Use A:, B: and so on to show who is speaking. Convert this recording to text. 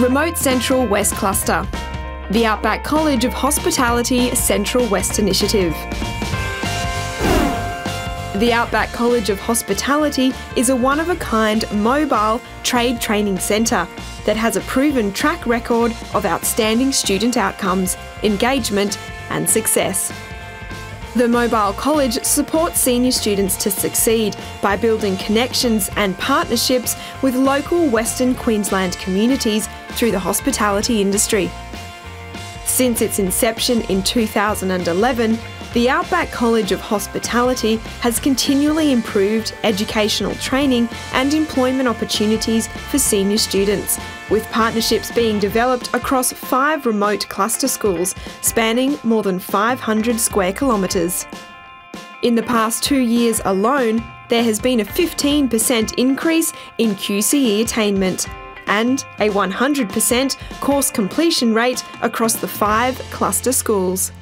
A: Remote Central West Cluster, the Outback College of Hospitality Central West Initiative. The Outback College of Hospitality is a one of a kind mobile trade training centre that has a proven track record of outstanding student outcomes, engagement, and success. The Mobile College supports senior students to succeed by building connections and partnerships with local Western Queensland communities through the hospitality industry. Since its inception in 2011, the Outback College of Hospitality has continually improved educational training and employment opportunities for senior students, with partnerships being developed across five remote cluster schools spanning more than 500 square kilometres. In the past two years alone, there has been a 15% increase in QCE attainment and a 100% course completion rate across the five cluster schools.